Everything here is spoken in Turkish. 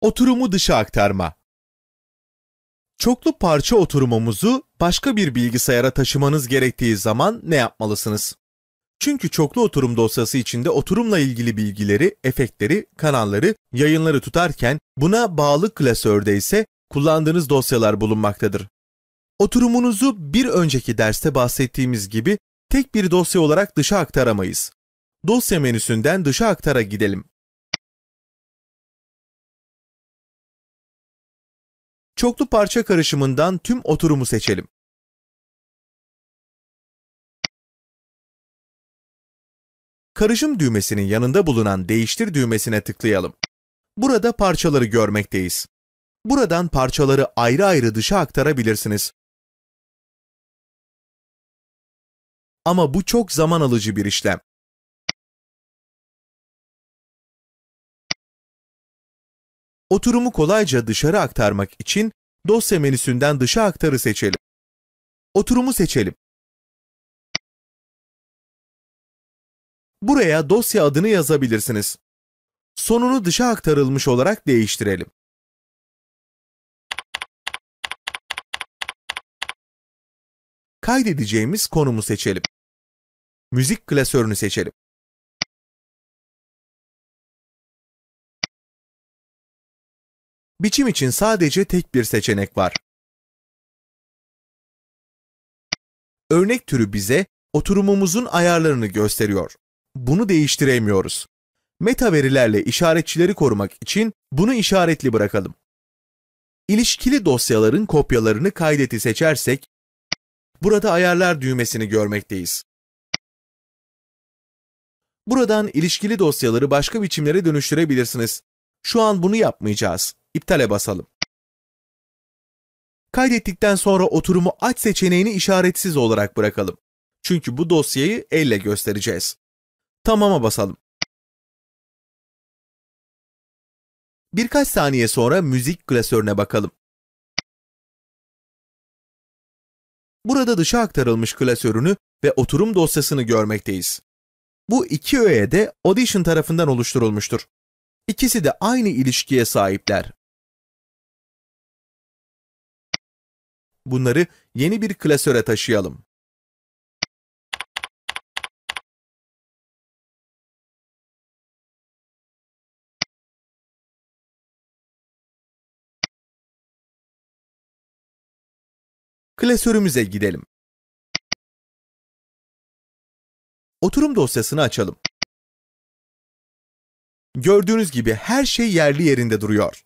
Oturumu dışa aktarma. Çoklu parça oturumumuzu başka bir bilgisayara taşımanız gerektiği zaman ne yapmalısınız? Çünkü çoklu oturum dosyası içinde oturumla ilgili bilgileri, efektleri, kanalları, yayınları tutarken buna bağlı klasörde ise kullandığınız dosyalar bulunmaktadır. Oturumunuzu bir önceki derste bahsettiğimiz gibi tek bir dosya olarak dışa aktaramayız. Dosya menüsünden dışa aktara gidelim. Çoklu parça karışımından tüm oturumu seçelim. Karışım düğmesinin yanında bulunan Değiştir düğmesine tıklayalım. Burada parçaları görmekteyiz. Buradan parçaları ayrı ayrı dışa aktarabilirsiniz. Ama bu çok zaman alıcı bir işlem. Oturumu kolayca dışarı aktarmak için dosya menüsünden dışa aktarı seçelim. Oturumu seçelim. Buraya dosya adını yazabilirsiniz. Sonunu dışa aktarılmış olarak değiştirelim. Kaydedeceğimiz konumu seçelim. Müzik klasörünü seçelim. Biçim için sadece tek bir seçenek var. Örnek türü bize oturumumuzun ayarlarını gösteriyor. Bunu değiştiremiyoruz. Meta verilerle işaretçileri korumak için bunu işaretli bırakalım. İlişkili dosyaların kopyalarını kaydeti seçersek, burada ayarlar düğmesini görmekteyiz. Buradan ilişkili dosyaları başka biçimlere dönüştürebilirsiniz. Şu an bunu yapmayacağız. İptale basalım. Kaydettikten sonra oturumu aç seçeneğini işaretsiz olarak bırakalım. Çünkü bu dosyayı elle göstereceğiz. Tamam'a basalım. Birkaç saniye sonra müzik klasörüne bakalım. Burada dışa aktarılmış klasörünü ve oturum dosyasını görmekteyiz. Bu iki öğe de Audition tarafından oluşturulmuştur. İkisi de aynı ilişkiye sahipler. Bunları yeni bir klasöre taşıyalım. Klasörümüze gidelim. Oturum dosyasını açalım. Gördüğünüz gibi her şey yerli yerinde duruyor.